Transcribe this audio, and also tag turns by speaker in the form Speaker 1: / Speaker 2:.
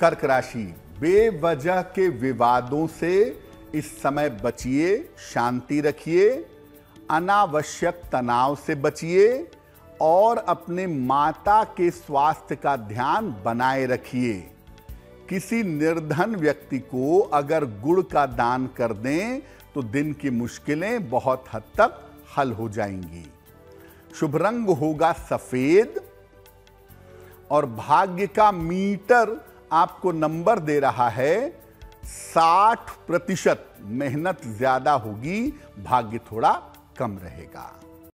Speaker 1: कर्क राशि, बेवजह के विवादों से इस समय बचिए, शांति रखिए, अनावश्यक तनाव से बचिए और अपने माता के स्वास्थ्य का ध्यान बनाए रखिए। किसी निर्धन व्यक्ति को अगर गुड़ का दान कर दें तो दिन की मुश्किलें बहुत हद तक हल हो जाएँगी। शुभ रंग होगा सफ़ेद और भाग्य का मीटर आपको नंबर दे रहा है 60 प्रतिशत मेहनत ज़्यादा होगी भाग्य थोड़ा कम रहेगा।